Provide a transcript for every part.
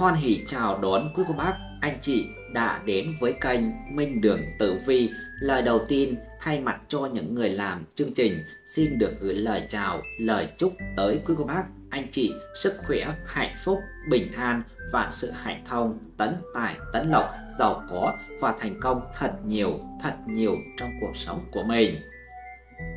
Hoan hỷ chào đón quý cô bác, anh chị đã đến với kênh Minh Đường Tử Vi. Lời đầu tiên thay mặt cho những người làm chương trình xin được gửi lời chào, lời chúc tới quý cô bác, anh chị sức khỏe, hạnh phúc, bình an, vạn sự hạnh thông, tấn tài, tấn lộc, giàu có và thành công thật nhiều, thật nhiều trong cuộc sống của mình.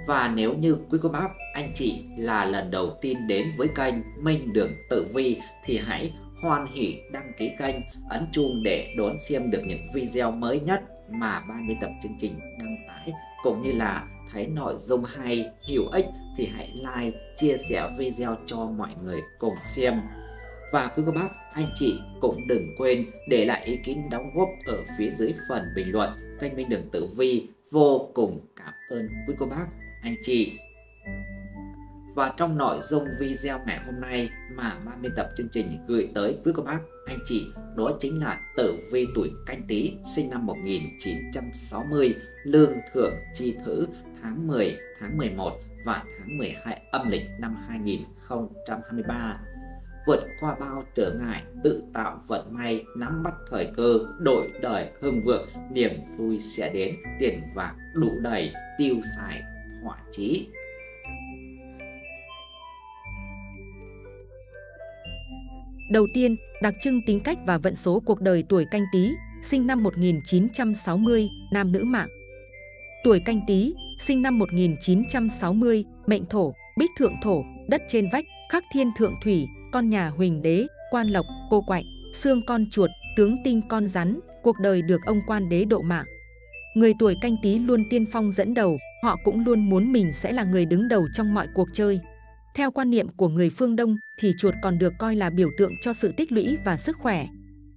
Và nếu như quý cô bác, anh chị là lần đầu tiên đến với kênh Minh Đường Tử Vi thì hãy hoan hỷ đăng ký kênh, ấn chuông để đón xem được những video mới nhất mà ban biên tập chương trình đăng tải cũng như là thấy nội dung hay, hữu ích thì hãy like, chia sẻ video cho mọi người cùng xem. Và quý cô bác, anh chị cũng đừng quên để lại ý kiến đóng góp ở phía dưới phần bình luận kênh Minh Đường Tử Vi vô cùng cảm ơn quý cô bác, anh chị. Và trong nội dung video ngày hôm nay mà ban biên tập chương trình gửi tới quý cô bác, anh chị đó chính là tử vi tuổi canh tí sinh năm 1960, lương thượng chi thử tháng 10, tháng 11 và tháng 12 âm lịch năm 2023 vượt qua bao trở ngại, tự tạo vận may, nắm bắt thời cơ, đổi đời hưng vượng, niềm vui sẽ đến, tiền bạc đủ đầy, tiêu xài thỏa chí. Đầu tiên, đặc trưng tính cách và vận số cuộc đời tuổi canh tí, sinh năm 1960, nam nữ mạng. Tuổi canh tí, sinh năm 1960, mệnh thổ, bích thượng thổ, đất trên vách, khắc thiên thượng thủy, con nhà huỳnh đế, quan lộc, cô quạnh, xương con chuột, tướng tinh con rắn, cuộc đời được ông quan đế độ mạng. Người tuổi canh tí luôn tiên phong dẫn đầu, họ cũng luôn muốn mình sẽ là người đứng đầu trong mọi cuộc chơi. Theo quan niệm của người phương Đông thì chuột còn được coi là biểu tượng cho sự tích lũy và sức khỏe.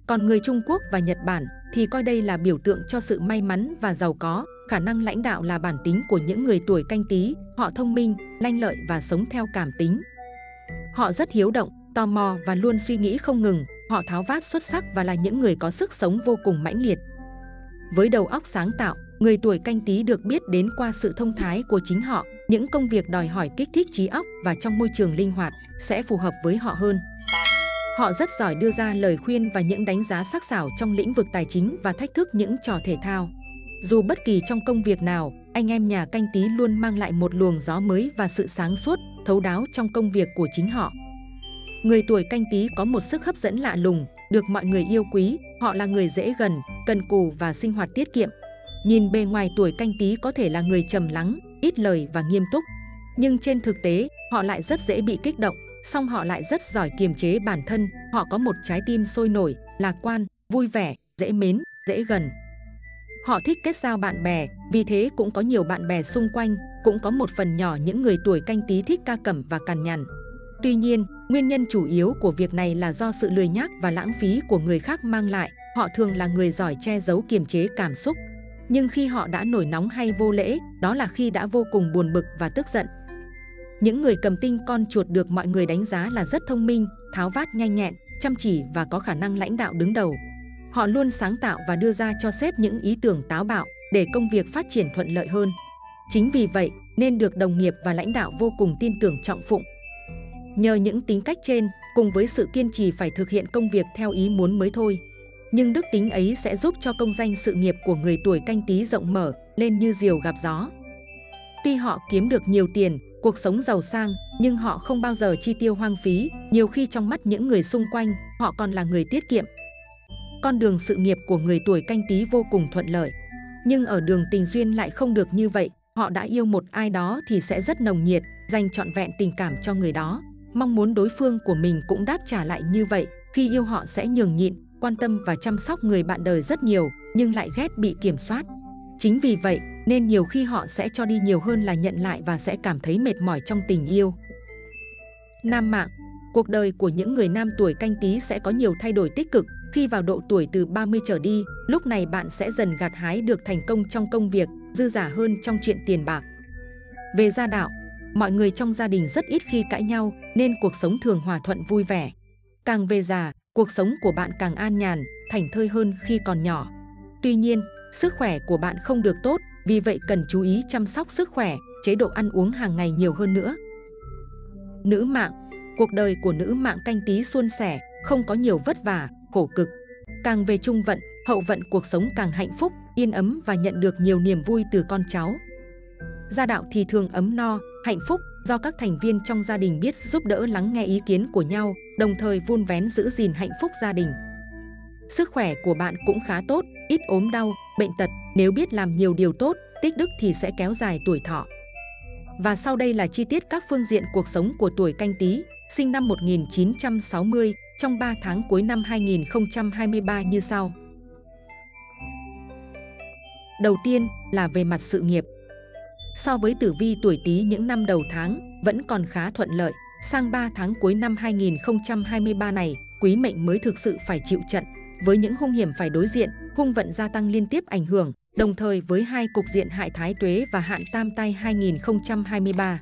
Còn người Trung Quốc và Nhật Bản thì coi đây là biểu tượng cho sự may mắn và giàu có. Khả năng lãnh đạo là bản tính của những người tuổi canh tí, họ thông minh, lanh lợi và sống theo cảm tính. Họ rất hiếu động, tò mò và luôn suy nghĩ không ngừng, họ tháo vát xuất sắc và là những người có sức sống vô cùng mãnh liệt. Với đầu óc sáng tạo, người tuổi canh tí được biết đến qua sự thông thái của chính họ, những công việc đòi hỏi kích thích trí óc và trong môi trường linh hoạt sẽ phù hợp với họ hơn. Họ rất giỏi đưa ra lời khuyên và những đánh giá sắc sảo trong lĩnh vực tài chính và thách thức những trò thể thao. Dù bất kỳ trong công việc nào, anh em nhà canh tí luôn mang lại một luồng gió mới và sự sáng suốt, thấu đáo trong công việc của chính họ. Người tuổi canh tí có một sức hấp dẫn lạ lùng, được mọi người yêu quý, họ là người dễ gần, cần cù và sinh hoạt tiết kiệm. Nhìn bề ngoài tuổi canh tí có thể là người trầm lắng, ít lời và nghiêm túc. Nhưng trên thực tế, họ lại rất dễ bị kích động, song họ lại rất giỏi kiềm chế bản thân, họ có một trái tim sôi nổi, lạc quan, vui vẻ, dễ mến, dễ gần. Họ thích kết giao bạn bè, vì thế cũng có nhiều bạn bè xung quanh, cũng có một phần nhỏ những người tuổi canh tí thích ca cẩm và cằn nhằn. Tuy nhiên, nguyên nhân chủ yếu của việc này là do sự lười nhác và lãng phí của người khác mang lại. Họ thường là người giỏi che giấu kiềm chế cảm xúc. Nhưng khi họ đã nổi nóng hay vô lễ, đó là khi đã vô cùng buồn bực và tức giận. Những người cầm tinh con chuột được mọi người đánh giá là rất thông minh, tháo vát nhanh nhẹn, chăm chỉ và có khả năng lãnh đạo đứng đầu. Họ luôn sáng tạo và đưa ra cho sếp những ý tưởng táo bạo để công việc phát triển thuận lợi hơn. Chính vì vậy nên được đồng nghiệp và lãnh đạo vô cùng tin tưởng trọng phụng Nhờ những tính cách trên, cùng với sự kiên trì phải thực hiện công việc theo ý muốn mới thôi. Nhưng đức tính ấy sẽ giúp cho công danh sự nghiệp của người tuổi canh tí rộng mở, lên như diều gặp gió. Tuy họ kiếm được nhiều tiền, cuộc sống giàu sang, nhưng họ không bao giờ chi tiêu hoang phí, nhiều khi trong mắt những người xung quanh, họ còn là người tiết kiệm. Con đường sự nghiệp của người tuổi canh tí vô cùng thuận lợi. Nhưng ở đường tình duyên lại không được như vậy, họ đã yêu một ai đó thì sẽ rất nồng nhiệt, dành trọn vẹn tình cảm cho người đó mong muốn đối phương của mình cũng đáp trả lại như vậy. Khi yêu họ sẽ nhường nhịn, quan tâm và chăm sóc người bạn đời rất nhiều, nhưng lại ghét bị kiểm soát. Chính vì vậy, nên nhiều khi họ sẽ cho đi nhiều hơn là nhận lại và sẽ cảm thấy mệt mỏi trong tình yêu. Nam mạng Cuộc đời của những người nam tuổi canh tí sẽ có nhiều thay đổi tích cực. Khi vào độ tuổi từ 30 trở đi, lúc này bạn sẽ dần gặt hái được thành công trong công việc, dư giả hơn trong chuyện tiền bạc. Về gia đạo, Mọi người trong gia đình rất ít khi cãi nhau nên cuộc sống thường hòa thuận vui vẻ. Càng về già, cuộc sống của bạn càng an nhàn, thành thơi hơn khi còn nhỏ. Tuy nhiên, sức khỏe của bạn không được tốt, vì vậy cần chú ý chăm sóc sức khỏe, chế độ ăn uống hàng ngày nhiều hơn nữa. Nữ mạng Cuộc đời của nữ mạng canh tí suôn sẻ, không có nhiều vất vả, khổ cực. Càng về trung vận, hậu vận cuộc sống càng hạnh phúc, yên ấm và nhận được nhiều niềm vui từ con cháu. Gia đạo thì thường ấm no, hạnh phúc do các thành viên trong gia đình biết giúp đỡ lắng nghe ý kiến của nhau, đồng thời vun vén giữ gìn hạnh phúc gia đình. Sức khỏe của bạn cũng khá tốt, ít ốm đau, bệnh tật, nếu biết làm nhiều điều tốt, tích đức thì sẽ kéo dài tuổi thọ. Và sau đây là chi tiết các phương diện cuộc sống của tuổi canh tí, sinh năm 1960, trong 3 tháng cuối năm 2023 như sau. Đầu tiên là về mặt sự nghiệp. So với tử vi tuổi Tý những năm đầu tháng vẫn còn khá thuận lợi, sang 3 tháng cuối năm 2023 này, quý mệnh mới thực sự phải chịu trận. Với những hung hiểm phải đối diện, hung vận gia tăng liên tiếp ảnh hưởng, đồng thời với hai cục diện hại thái tuế và hạn tam tai 2023.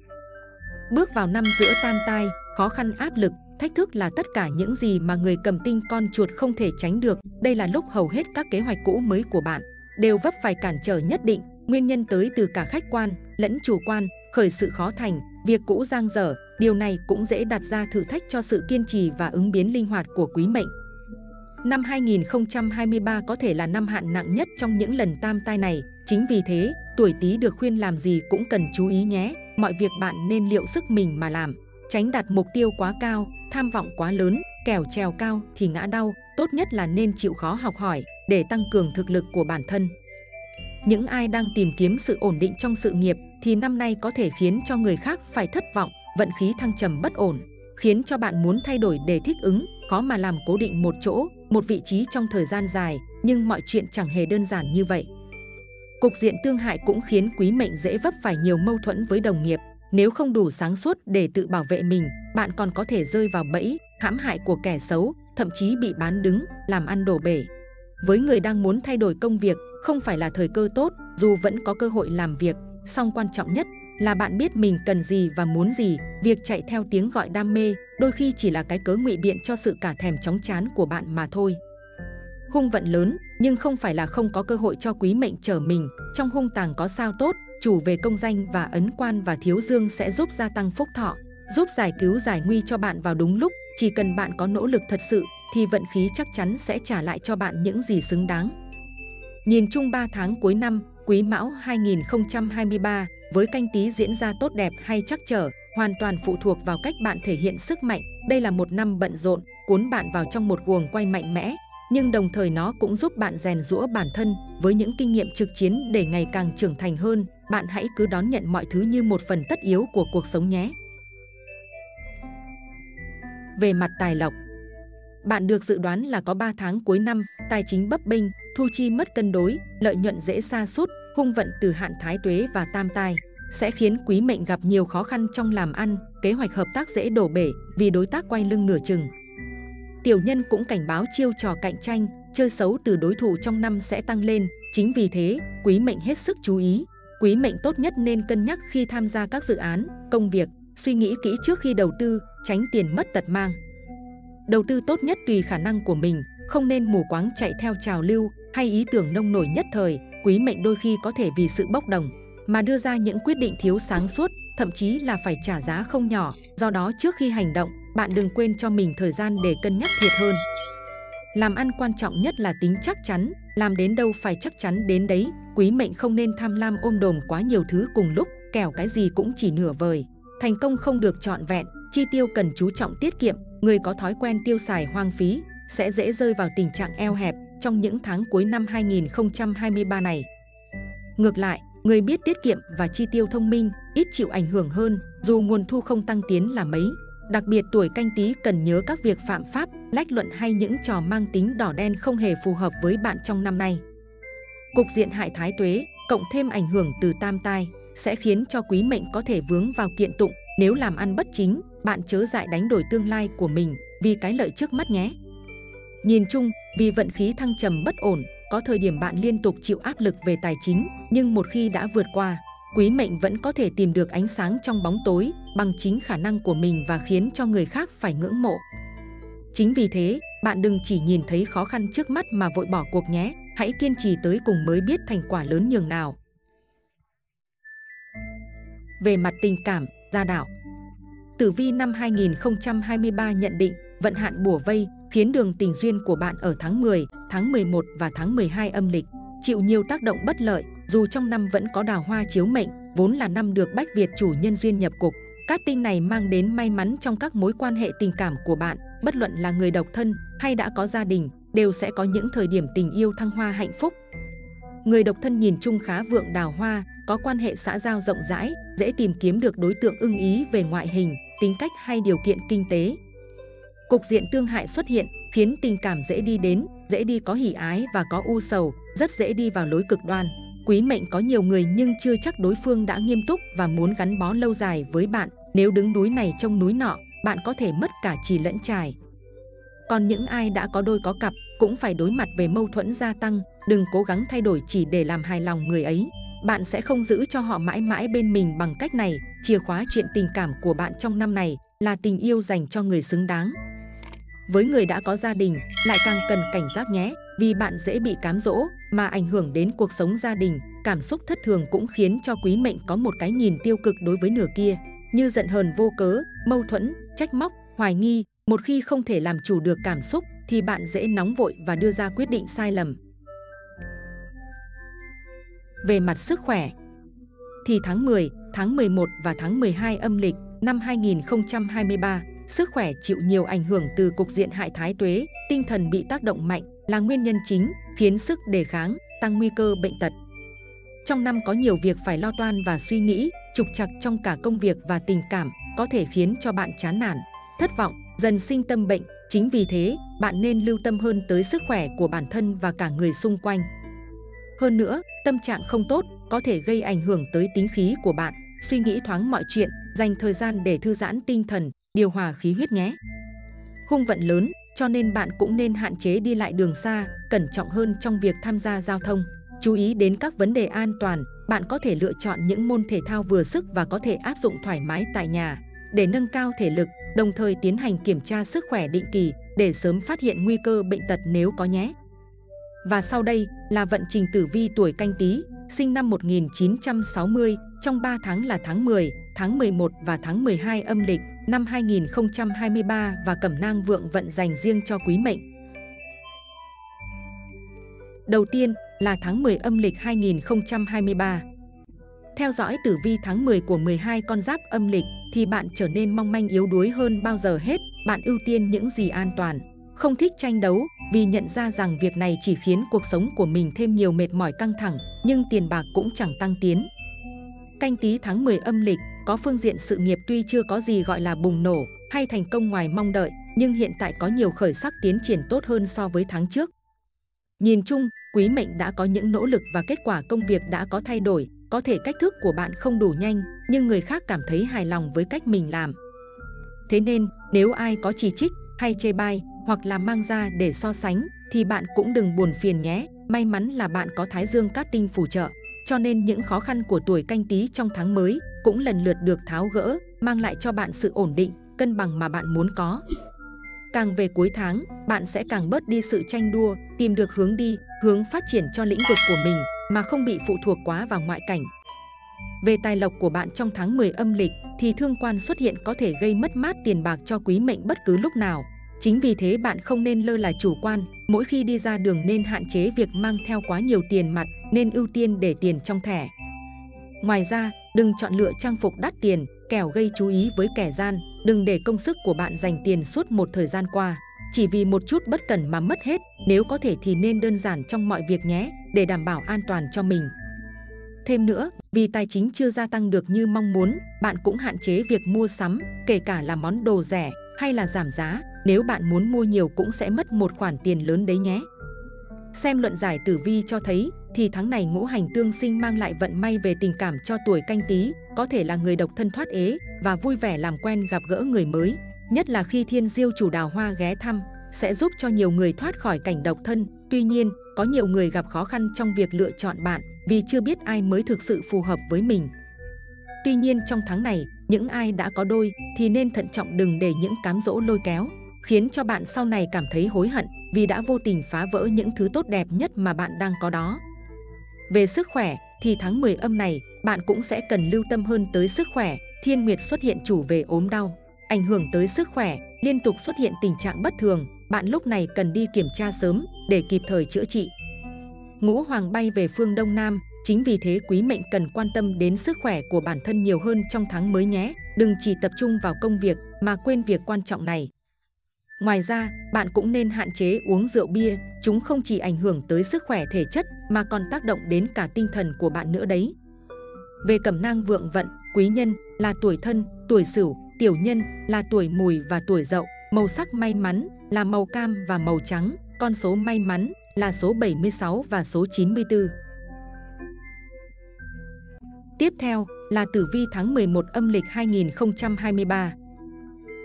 Bước vào năm giữa tam tai, khó khăn áp lực, thách thức là tất cả những gì mà người cầm tinh con chuột không thể tránh được. Đây là lúc hầu hết các kế hoạch cũ mới của bạn đều vấp phải cản trở nhất định, nguyên nhân tới từ cả khách quan lẫn chủ quan, khởi sự khó thành, việc cũ giang dở, điều này cũng dễ đặt ra thử thách cho sự kiên trì và ứng biến linh hoạt của quý mệnh. Năm 2023 có thể là năm hạn nặng nhất trong những lần tam tai này, chính vì thế, tuổi Tý được khuyên làm gì cũng cần chú ý nhé, mọi việc bạn nên liệu sức mình mà làm, tránh đặt mục tiêu quá cao, tham vọng quá lớn, kẻo trèo cao thì ngã đau, tốt nhất là nên chịu khó học hỏi để tăng cường thực lực của bản thân. Những ai đang tìm kiếm sự ổn định trong sự nghiệp thì năm nay có thể khiến cho người khác phải thất vọng, vận khí thăng trầm bất ổn, khiến cho bạn muốn thay đổi để thích ứng, khó mà làm cố định một chỗ, một vị trí trong thời gian dài, nhưng mọi chuyện chẳng hề đơn giản như vậy. Cục diện tương hại cũng khiến quý mệnh dễ vấp phải nhiều mâu thuẫn với đồng nghiệp. Nếu không đủ sáng suốt để tự bảo vệ mình, bạn còn có thể rơi vào bẫy, hãm hại của kẻ xấu, thậm chí bị bán đứng, làm ăn đổ bể. Với người đang muốn thay đổi công việc, không phải là thời cơ tốt, dù vẫn có cơ hội làm việc, song quan trọng nhất là bạn biết mình cần gì và muốn gì. Việc chạy theo tiếng gọi đam mê đôi khi chỉ là cái cớ ngụy biện cho sự cả thèm chóng chán của bạn mà thôi. Hung vận lớn, nhưng không phải là không có cơ hội cho quý mệnh trở mình. Trong hung tàng có sao tốt, chủ về công danh và ấn quan và thiếu dương sẽ giúp gia tăng phúc thọ, giúp giải cứu giải nguy cho bạn vào đúng lúc. Chỉ cần bạn có nỗ lực thật sự, thì vận khí chắc chắn sẽ trả lại cho bạn những gì xứng đáng. Nhìn chung 3 tháng cuối năm, Quý Mão 2023 với canh tí diễn ra tốt đẹp hay chắc trở, hoàn toàn phụ thuộc vào cách bạn thể hiện sức mạnh. Đây là một năm bận rộn, cuốn bạn vào trong một guồng quay mạnh mẽ, nhưng đồng thời nó cũng giúp bạn rèn rũa bản thân với những kinh nghiệm trực chiến để ngày càng trưởng thành hơn. Bạn hãy cứ đón nhận mọi thứ như một phần tất yếu của cuộc sống nhé. Về mặt tài lộc, bạn được dự đoán là có 3 tháng cuối năm, tài chính bấp bênh, thu chi mất cân đối, lợi nhuận dễ xa sút hung vận từ hạn thái tuế và tam tai sẽ khiến quý mệnh gặp nhiều khó khăn trong làm ăn, kế hoạch hợp tác dễ đổ bể vì đối tác quay lưng nửa chừng. Tiểu nhân cũng cảnh báo chiêu trò cạnh tranh, chơi xấu từ đối thủ trong năm sẽ tăng lên. Chính vì thế, quý mệnh hết sức chú ý. Quý mệnh tốt nhất nên cân nhắc khi tham gia các dự án, công việc, suy nghĩ kỹ trước khi đầu tư, tránh tiền mất tật mang. Đầu tư tốt nhất tùy khả năng của mình, không nên mù quáng chạy theo trào lưu hay ý tưởng nông nổi nhất thời. Quý mệnh đôi khi có thể vì sự bốc đồng mà đưa ra những quyết định thiếu sáng suốt, thậm chí là phải trả giá không nhỏ. Do đó trước khi hành động, bạn đừng quên cho mình thời gian để cân nhắc thiệt hơn. Làm ăn quan trọng nhất là tính chắc chắn, làm đến đâu phải chắc chắn đến đấy. Quý mệnh không nên tham lam ôm đồm quá nhiều thứ cùng lúc, kẻo cái gì cũng chỉ nửa vời. Thành công không được trọn vẹn, chi tiêu cần chú trọng tiết kiệm, người có thói quen tiêu xài hoang phí sẽ dễ rơi vào tình trạng eo hẹp trong những tháng cuối năm 2023 này. Ngược lại, người biết tiết kiệm và chi tiêu thông minh ít chịu ảnh hưởng hơn dù nguồn thu không tăng tiến là mấy. Đặc biệt tuổi canh tí cần nhớ các việc phạm pháp, lách luận hay những trò mang tính đỏ đen không hề phù hợp với bạn trong năm nay. Cục diện hại thái tuế, cộng thêm ảnh hưởng từ tam tai, sẽ khiến cho quý mệnh có thể vướng vào kiện tụng. Nếu làm ăn bất chính, bạn chớ dại đánh đổi tương lai của mình vì cái lợi trước mắt nhé. Nhìn chung, vì vận khí thăng trầm bất ổn, có thời điểm bạn liên tục chịu áp lực về tài chính, nhưng một khi đã vượt qua, quý mệnh vẫn có thể tìm được ánh sáng trong bóng tối bằng chính khả năng của mình và khiến cho người khác phải ngưỡng mộ. Chính vì thế, bạn đừng chỉ nhìn thấy khó khăn trước mắt mà vội bỏ cuộc nhé, hãy kiên trì tới cùng mới biết thành quả lớn nhường nào. Về mặt tình cảm, gia đạo Tử vi năm 2023 nhận định vận hạn bùa vây khiến đường tình duyên của bạn ở tháng 10, tháng 11 và tháng 12 âm lịch chịu nhiều tác động bất lợi, dù trong năm vẫn có đào hoa chiếu mệnh, vốn là năm được Bách Việt chủ nhân duyên nhập cục. các tinh này mang đến may mắn trong các mối quan hệ tình cảm của bạn, bất luận là người độc thân hay đã có gia đình, đều sẽ có những thời điểm tình yêu thăng hoa hạnh phúc. Người độc thân nhìn chung khá vượng đào hoa, có quan hệ xã giao rộng rãi, dễ tìm kiếm được đối tượng ưng ý về ngoại hình, tính cách hay điều kiện kinh tế. Cục diện tương hại xuất hiện khiến tình cảm dễ đi đến, dễ đi có hỉ ái và có u sầu, rất dễ đi vào lối cực đoan. Quý mệnh có nhiều người nhưng chưa chắc đối phương đã nghiêm túc và muốn gắn bó lâu dài với bạn. Nếu đứng núi này trông núi nọ, bạn có thể mất cả trì lẫn trải. Còn những ai đã có đôi có cặp cũng phải đối mặt về mâu thuẫn gia tăng, đừng cố gắng thay đổi chỉ để làm hài lòng người ấy. Bạn sẽ không giữ cho họ mãi mãi bên mình bằng cách này. Chìa khóa chuyện tình cảm của bạn trong năm này là tình yêu dành cho người xứng đáng. Với người đã có gia đình, lại càng cần cảnh giác nhé, vì bạn dễ bị cám dỗ mà ảnh hưởng đến cuộc sống gia đình. Cảm xúc thất thường cũng khiến cho quý mệnh có một cái nhìn tiêu cực đối với nửa kia, như giận hờn vô cớ, mâu thuẫn, trách móc, hoài nghi. Một khi không thể làm chủ được cảm xúc thì bạn dễ nóng vội và đưa ra quyết định sai lầm. Về mặt sức khỏe, thì tháng 10, tháng 11 và tháng 12 âm lịch năm 2023 sức khỏe chịu nhiều ảnh hưởng từ cục diện hại thái tuế, tinh thần bị tác động mạnh là nguyên nhân chính khiến sức đề kháng, tăng nguy cơ bệnh tật. Trong năm có nhiều việc phải lo toan và suy nghĩ, trục trặc trong cả công việc và tình cảm có thể khiến cho bạn chán nản, thất vọng, dần sinh tâm bệnh. Chính vì thế, bạn nên lưu tâm hơn tới sức khỏe của bản thân và cả người xung quanh. Hơn nữa, tâm trạng không tốt có thể gây ảnh hưởng tới tính khí của bạn. Suy nghĩ thoáng mọi chuyện, dành thời gian để thư giãn tinh thần, điều hòa khí huyết nhé. Hung vận lớn, cho nên bạn cũng nên hạn chế đi lại đường xa, cẩn trọng hơn trong việc tham gia giao thông. Chú ý đến các vấn đề an toàn, bạn có thể lựa chọn những môn thể thao vừa sức và có thể áp dụng thoải mái tại nhà để nâng cao thể lực, đồng thời tiến hành kiểm tra sức khỏe định kỳ để sớm phát hiện nguy cơ bệnh tật nếu có nhé. Và sau đây là vận trình tử vi tuổi canh tí, sinh năm 1960, trong 3 tháng là tháng 10, tháng 11 và tháng 12 âm lịch năm 2023 và cẩm nang vượng vận dành riêng cho quý mệnh. Đầu tiên là tháng 10 âm lịch 2023. Theo dõi tử vi tháng 10 của 12 con giáp âm lịch thì bạn trở nên mong manh yếu đuối hơn bao giờ hết. Bạn ưu tiên những gì an toàn, không thích tranh đấu vì nhận ra rằng việc này chỉ khiến cuộc sống của mình thêm nhiều mệt mỏi căng thẳng, nhưng tiền bạc cũng chẳng tăng tiến. Canh tí tháng 10 âm lịch có phương diện sự nghiệp tuy chưa có gì gọi là bùng nổ hay thành công ngoài mong đợi, nhưng hiện tại có nhiều khởi sắc tiến triển tốt hơn so với tháng trước. Nhìn chung, quý mệnh đã có những nỗ lực và kết quả công việc đã có thay đổi, có thể cách thức của bạn không đủ nhanh, nhưng người khác cảm thấy hài lòng với cách mình làm. Thế nên, nếu ai có chỉ trích hay chê bai hoặc là mang ra để so sánh, thì bạn cũng đừng buồn phiền nhé. May mắn là bạn có Thái Dương Cát Tinh phù trợ cho nên những khó khăn của tuổi canh tí trong tháng mới cũng lần lượt được tháo gỡ, mang lại cho bạn sự ổn định, cân bằng mà bạn muốn có. Càng về cuối tháng, bạn sẽ càng bớt đi sự tranh đua, tìm được hướng đi, hướng phát triển cho lĩnh vực của mình mà không bị phụ thuộc quá vào ngoại cảnh. Về tài lộc của bạn trong tháng 10 âm lịch thì thương quan xuất hiện có thể gây mất mát tiền bạc cho quý mệnh bất cứ lúc nào. Chính vì thế bạn không nên lơ là chủ quan, mỗi khi đi ra đường nên hạn chế việc mang theo quá nhiều tiền mặt, nên ưu tiên để tiền trong thẻ. Ngoài ra, đừng chọn lựa trang phục đắt tiền, kẻo gây chú ý với kẻ gian, đừng để công sức của bạn dành tiền suốt một thời gian qua. Chỉ vì một chút bất cẩn mà mất hết, nếu có thể thì nên đơn giản trong mọi việc nhé, để đảm bảo an toàn cho mình. Thêm nữa, vì tài chính chưa gia tăng được như mong muốn, bạn cũng hạn chế việc mua sắm, kể cả là món đồ rẻ hay là giảm giá, nếu bạn muốn mua nhiều cũng sẽ mất một khoản tiền lớn đấy nhé. Xem luận giải tử vi cho thấy, thì tháng này ngũ hành tương sinh mang lại vận may về tình cảm cho tuổi canh tí, có thể là người độc thân thoát ế và vui vẻ làm quen gặp gỡ người mới. Nhất là khi thiên diêu chủ đào hoa ghé thăm, sẽ giúp cho nhiều người thoát khỏi cảnh độc thân. Tuy nhiên, có nhiều người gặp khó khăn trong việc lựa chọn bạn vì chưa biết ai mới thực sự phù hợp với mình. Tuy nhiên trong tháng này, những ai đã có đôi thì nên thận trọng đừng để những cám dỗ lôi kéo khiến cho bạn sau này cảm thấy hối hận vì đã vô tình phá vỡ những thứ tốt đẹp nhất mà bạn đang có đó. Về sức khỏe thì tháng 10 âm này bạn cũng sẽ cần lưu tâm hơn tới sức khỏe. Thiên Nguyệt xuất hiện chủ về ốm đau, ảnh hưởng tới sức khỏe, liên tục xuất hiện tình trạng bất thường, bạn lúc này cần đi kiểm tra sớm để kịp thời chữa trị. Ngũ Hoàng bay về phương Đông Nam, chính vì thế quý mệnh cần quan tâm đến sức khỏe của bản thân nhiều hơn trong tháng mới nhé. Đừng chỉ tập trung vào công việc mà quên việc quan trọng này. Ngoài ra, bạn cũng nên hạn chế uống rượu bia, chúng không chỉ ảnh hưởng tới sức khỏe thể chất mà còn tác động đến cả tinh thần của bạn nữa đấy. Về cẩm nang vượng vận, quý nhân là tuổi thân, tuổi sửu, tiểu nhân là tuổi mùi và tuổi dậu, màu sắc may mắn là màu cam và màu trắng, con số may mắn là số 76 và số 94. Tiếp theo là tử vi tháng 11 âm lịch 2023.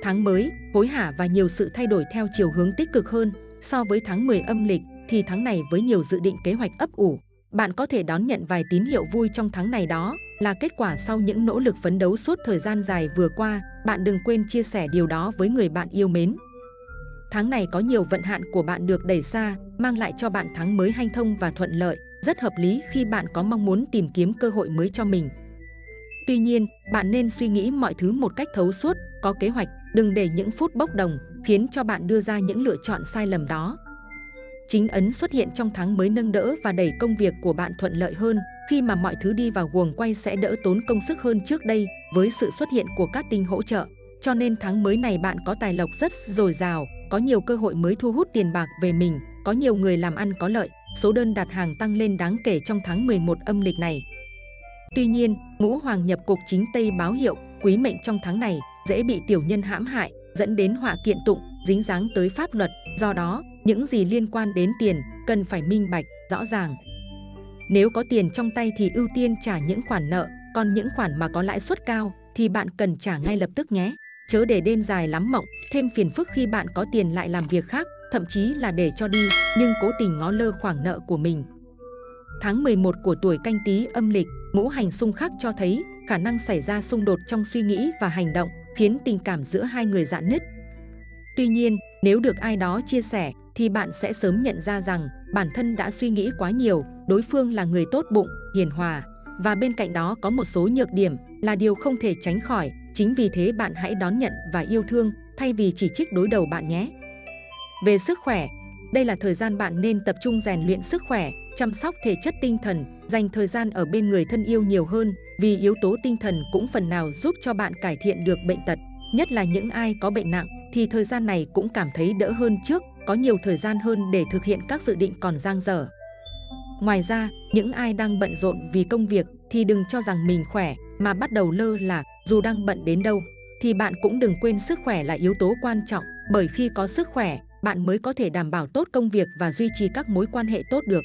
Tháng mới, hối hả và nhiều sự thay đổi theo chiều hướng tích cực hơn. So với tháng 10 âm lịch thì tháng này với nhiều dự định kế hoạch ấp ủ. Bạn có thể đón nhận vài tín hiệu vui trong tháng này đó là kết quả sau những nỗ lực phấn đấu suốt thời gian dài vừa qua. Bạn đừng quên chia sẻ điều đó với người bạn yêu mến. Tháng này có nhiều vận hạn của bạn được đẩy xa, mang lại cho bạn tháng mới hanh thông và thuận lợi. Rất hợp lý khi bạn có mong muốn tìm kiếm cơ hội mới cho mình. Tuy nhiên, bạn nên suy nghĩ mọi thứ một cách thấu suốt, có kế hoạch, đừng để những phút bốc đồng khiến cho bạn đưa ra những lựa chọn sai lầm đó. Chính ấn xuất hiện trong tháng mới nâng đỡ và đẩy công việc của bạn thuận lợi hơn khi mà mọi thứ đi vào guồng quay sẽ đỡ tốn công sức hơn trước đây với sự xuất hiện của các tinh hỗ trợ. Cho nên tháng mới này bạn có tài lộc rất dồi dào, có nhiều cơ hội mới thu hút tiền bạc về mình, có nhiều người làm ăn có lợi, số đơn đặt hàng tăng lên đáng kể trong tháng 11 âm lịch này. Tuy nhiên, ngũ hoàng nhập cục chính Tây báo hiệu quý mệnh trong tháng này dễ bị tiểu nhân hãm hại, dẫn đến họa kiện tụng, dính dáng tới pháp luật. Do đó, những gì liên quan đến tiền cần phải minh bạch, rõ ràng. Nếu có tiền trong tay thì ưu tiên trả những khoản nợ, còn những khoản mà có lãi suất cao thì bạn cần trả ngay lập tức nhé. Chớ để đêm dài lắm mộng, thêm phiền phức khi bạn có tiền lại làm việc khác, thậm chí là để cho đi, nhưng cố tình ngó lơ khoản nợ của mình. Tháng 11 của tuổi canh tí âm lịch, ngũ hành xung khắc cho thấy khả năng xảy ra xung đột trong suy nghĩ và hành động, khiến tình cảm giữa hai người dạn nứt. Tuy nhiên, nếu được ai đó chia sẻ, thì bạn sẽ sớm nhận ra rằng bản thân đã suy nghĩ quá nhiều, đối phương là người tốt bụng, hiền hòa. Và bên cạnh đó có một số nhược điểm là điều không thể tránh khỏi. Chính vì thế bạn hãy đón nhận và yêu thương thay vì chỉ trích đối đầu bạn nhé. Về sức khỏe, đây là thời gian bạn nên tập trung rèn luyện sức khỏe, chăm sóc thể chất tinh thần, dành thời gian ở bên người thân yêu nhiều hơn vì yếu tố tinh thần cũng phần nào giúp cho bạn cải thiện được bệnh tật. Nhất là những ai có bệnh nặng thì thời gian này cũng cảm thấy đỡ hơn trước, có nhiều thời gian hơn để thực hiện các dự định còn dang dở. Ngoài ra, những ai đang bận rộn vì công việc thì đừng cho rằng mình khỏe mà bắt đầu lơ là dù đang bận đến đâu thì bạn cũng đừng quên sức khỏe là yếu tố quan trọng bởi khi có sức khỏe bạn mới có thể đảm bảo tốt công việc và duy trì các mối quan hệ tốt được.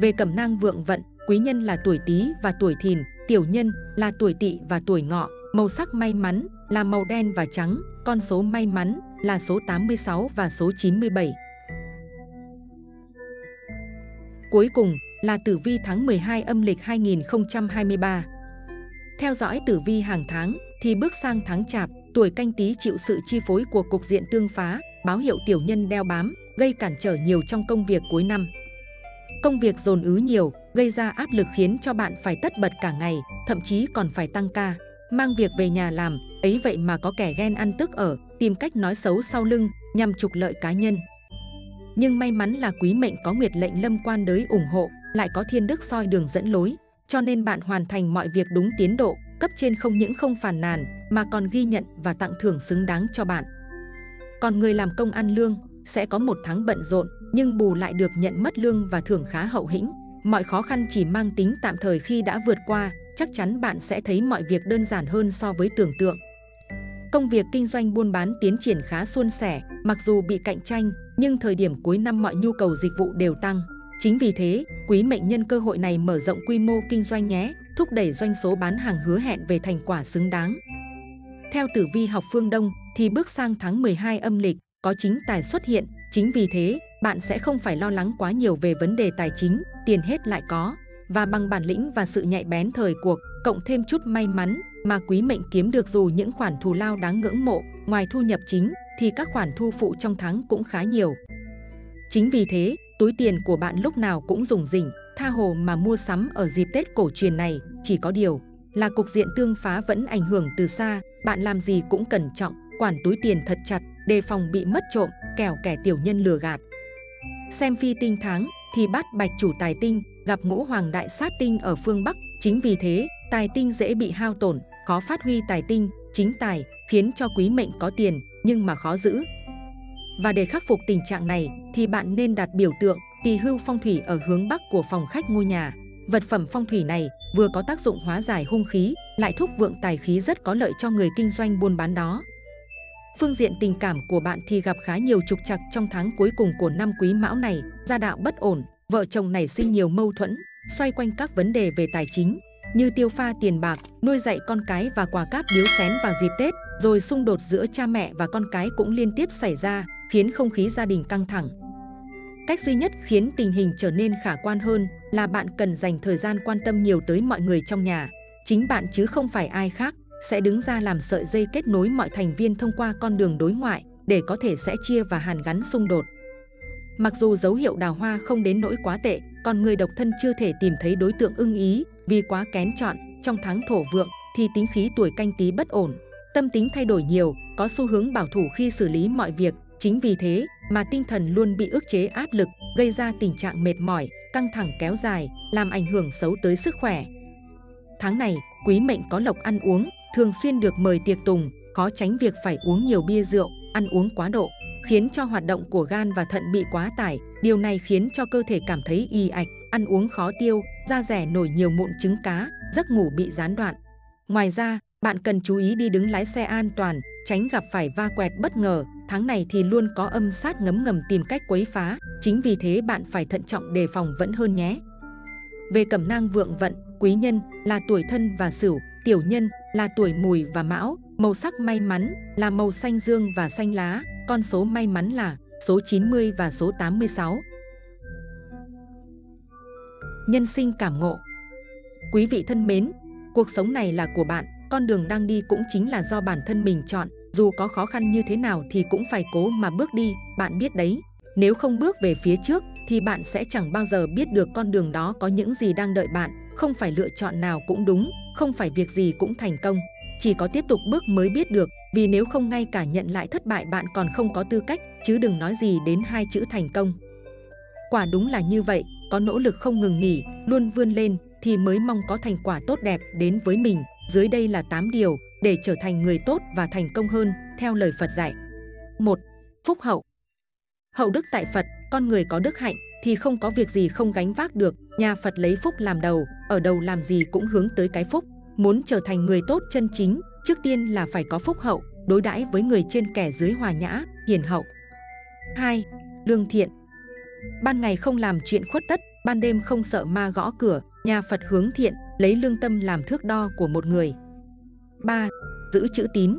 Về cẩm nang vượng vận, quý nhân là tuổi Tý và tuổi Thìn, tiểu nhân là tuổi Tỵ và tuổi Ngọ, màu sắc may mắn là màu đen và trắng, con số may mắn là số 86 và số 97. Cuối cùng là tử vi tháng 12 âm lịch 2023. Theo dõi tử vi hàng tháng thì bước sang tháng chạp, tuổi canh tí chịu sự chi phối của cục diện tương phá, báo hiệu tiểu nhân đeo bám, gây cản trở nhiều trong công việc cuối năm. Công việc dồn ứ nhiều, gây ra áp lực khiến cho bạn phải tất bật cả ngày, thậm chí còn phải tăng ca. Mang việc về nhà làm, ấy vậy mà có kẻ ghen ăn tức ở, tìm cách nói xấu sau lưng, nhằm trục lợi cá nhân. Nhưng may mắn là quý mệnh có nguyệt lệnh lâm quan đới ủng hộ, lại có thiên đức soi đường dẫn lối, cho nên bạn hoàn thành mọi việc đúng tiến độ, cấp trên không những không phàn nàn, mà còn ghi nhận và tặng thưởng xứng đáng cho bạn. Còn người làm công ăn lương sẽ có một tháng bận rộn, nhưng bù lại được nhận mất lương và thưởng khá hậu hĩnh. Mọi khó khăn chỉ mang tính tạm thời khi đã vượt qua, chắc chắn bạn sẽ thấy mọi việc đơn giản hơn so với tưởng tượng. Công việc kinh doanh buôn bán tiến triển khá suôn sẻ, mặc dù bị cạnh tranh, nhưng thời điểm cuối năm mọi nhu cầu dịch vụ đều tăng. Chính vì thế, quý mệnh nhân cơ hội này mở rộng quy mô kinh doanh nhé, thúc đẩy doanh số bán hàng hứa hẹn về thành quả xứng đáng. Theo tử vi học phương Đông, thì bước sang tháng 12 âm lịch, có chính tài xuất hiện. Chính vì thế, bạn sẽ không phải lo lắng quá nhiều về vấn đề tài chính, tiền hết lại có. Và bằng bản lĩnh và sự nhạy bén thời cuộc, cộng thêm chút may mắn mà quý mệnh kiếm được dù những khoản thù lao đáng ngưỡng mộ, ngoài thu nhập chính thì các khoản thu phụ trong tháng cũng khá nhiều. Chính vì thế, túi tiền của bạn lúc nào cũng dùng rỉnh, tha hồ mà mua sắm ở dịp Tết cổ truyền này, chỉ có điều là cục diện tương phá vẫn ảnh hưởng từ xa, bạn làm gì cũng cẩn trọng, quản túi tiền thật chặt, đề phòng bị mất trộm, kẻo kẻ tiểu nhân lừa gạt. Xem phi tinh tháng thì bát bạch chủ tài tinh, gặp ngũ hoàng đại sát tinh ở phương Bắc. Chính vì thế, tài tinh dễ bị hao tổn, khó phát huy tài tinh, chính tài, khiến cho quý mệnh có tiền nhưng mà khó giữ. Và để khắc phục tình trạng này thì bạn nên đặt biểu tượng tỳ hưu phong thủy ở hướng Bắc của phòng khách ngôi nhà. Vật phẩm phong thủy này vừa có tác dụng hóa giải hung khí, lại thúc vượng tài khí rất có lợi cho người kinh doanh buôn bán đó. Phương diện tình cảm của bạn thì gặp khá nhiều trục trặc trong tháng cuối cùng của năm quý mão này, gia đạo bất ổn, vợ chồng nảy sinh nhiều mâu thuẫn, xoay quanh các vấn đề về tài chính, như tiêu pha tiền bạc, nuôi dạy con cái và quà cáp biếu xén vào dịp Tết, rồi xung đột giữa cha mẹ và con cái cũng liên tiếp xảy ra, khiến không khí gia đình căng thẳng. Cách duy nhất khiến tình hình trở nên khả quan hơn là bạn cần dành thời gian quan tâm nhiều tới mọi người trong nhà. Chính bạn chứ không phải ai khác sẽ đứng ra làm sợi dây kết nối mọi thành viên thông qua con đường đối ngoại để có thể sẽ chia và hàn gắn xung đột. Mặc dù dấu hiệu đào hoa không đến nỗi quá tệ, còn người độc thân chưa thể tìm thấy đối tượng ưng ý vì quá kén chọn trong tháng thổ vượng thì tính khí tuổi canh tí bất ổn. Tâm tính thay đổi nhiều, có xu hướng bảo thủ khi xử lý mọi việc. Chính vì thế mà tinh thần luôn bị ức chế áp lực, gây ra tình trạng mệt mỏi, căng thẳng kéo dài, làm ảnh hưởng xấu tới sức khỏe. Tháng này, quý mệnh có lộc ăn uống, thường xuyên được mời tiệc tùng, khó tránh việc phải uống nhiều bia rượu, ăn uống quá độ, khiến cho hoạt động của gan và thận bị quá tải. Điều này khiến cho cơ thể cảm thấy y ạch, ăn uống khó tiêu, da rẻ nổi nhiều mụn trứng cá, giấc ngủ bị gián đoạn. Ngoài ra, bạn cần chú ý đi đứng lái xe an toàn, tránh gặp phải va quẹt bất ngờ. Tháng này thì luôn có âm sát ngấm ngầm tìm cách quấy phá, chính vì thế bạn phải thận trọng đề phòng vẫn hơn nhé. Về cẩm nang vượng vận, quý nhân là tuổi thân và sửu, tiểu nhân là tuổi mùi và mão, màu sắc may mắn là màu xanh dương và xanh lá, con số may mắn là số 90 và số 86. Nhân sinh cảm ngộ Quý vị thân mến, cuộc sống này là của bạn, con đường đang đi cũng chính là do bản thân mình chọn. Dù có khó khăn như thế nào thì cũng phải cố mà bước đi, bạn biết đấy. Nếu không bước về phía trước thì bạn sẽ chẳng bao giờ biết được con đường đó có những gì đang đợi bạn. Không phải lựa chọn nào cũng đúng, không phải việc gì cũng thành công. Chỉ có tiếp tục bước mới biết được, vì nếu không ngay cả nhận lại thất bại bạn còn không có tư cách, chứ đừng nói gì đến hai chữ thành công. Quả đúng là như vậy, có nỗ lực không ngừng nghỉ, luôn vươn lên thì mới mong có thành quả tốt đẹp đến với mình. Dưới đây là 8 điều để trở thành người tốt và thành công hơn theo lời Phật dạy. 1. Phúc hậu Hậu đức tại Phật, con người có đức hạnh thì không có việc gì không gánh vác được. Nhà Phật lấy phúc làm đầu, ở đầu làm gì cũng hướng tới cái phúc. Muốn trở thành người tốt chân chính, trước tiên là phải có phúc hậu, đối đãi với người trên kẻ dưới hòa nhã, hiền hậu. 2. Lương thiện Ban ngày không làm chuyện khuất tất, ban đêm không sợ ma gõ cửa, nhà Phật hướng thiện, lấy lương tâm làm thước đo của một người. 3. Giữ chữ tín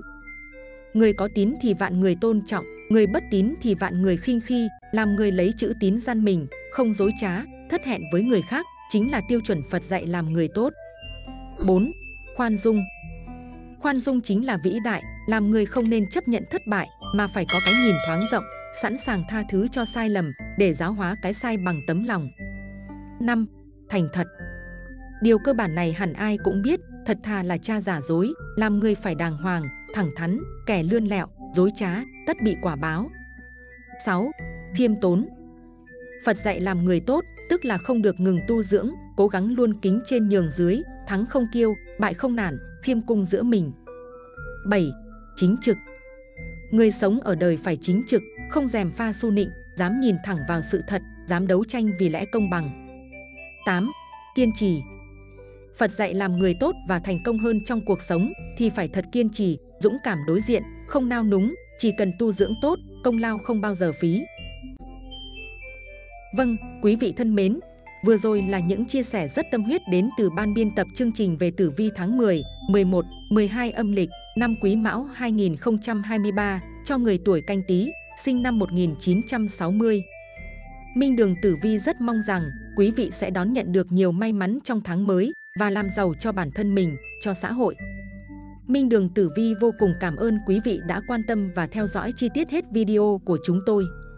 Người có tín thì vạn người tôn trọng, người bất tín thì vạn người khinh khi, làm người lấy chữ tín gian mình, không dối trá, thất hẹn với người khác, chính là tiêu chuẩn Phật dạy làm người tốt. 4. Khoan dung Khoan dung chính là vĩ đại, làm người không nên chấp nhận thất bại, mà phải có cái nhìn thoáng rộng, sẵn sàng tha thứ cho sai lầm, để giáo hóa cái sai bằng tấm lòng. 5. Thành thật Điều cơ bản này hẳn ai cũng biết, thật thà là cha giả dối, làm người phải đàng hoàng, thẳng thắn, kẻ lươn lẹo, dối trá, tất bị quả báo. 6. Khiêm tốn Phật dạy làm người tốt, tức là không được ngừng tu dưỡng, cố gắng luôn kính trên nhường dưới, thắng không kiêu, bại không nản, khiêm cung giữa mình. 7. Chính trực Người sống ở đời phải chính trực, không dèm pha su nịnh, dám nhìn thẳng vào sự thật, dám đấu tranh vì lẽ công bằng. 8. Kiên trì Phật dạy làm người tốt và thành công hơn trong cuộc sống thì phải thật kiên trì, dũng cảm đối diện, không nao núng, chỉ cần tu dưỡng tốt, công lao không bao giờ phí. Vâng, quý vị thân mến, vừa rồi là những chia sẻ rất tâm huyết đến từ ban biên tập chương trình về tử vi tháng 10, 11, 12 âm lịch, năm Quý Mão 2023 cho người tuổi canh tí, sinh năm 1960. Minh Đường Tử Vi rất mong rằng quý vị sẽ đón nhận được nhiều may mắn trong tháng mới và làm giàu cho bản thân mình, cho xã hội. Minh Đường Tử Vi vô cùng cảm ơn quý vị đã quan tâm và theo dõi chi tiết hết video của chúng tôi.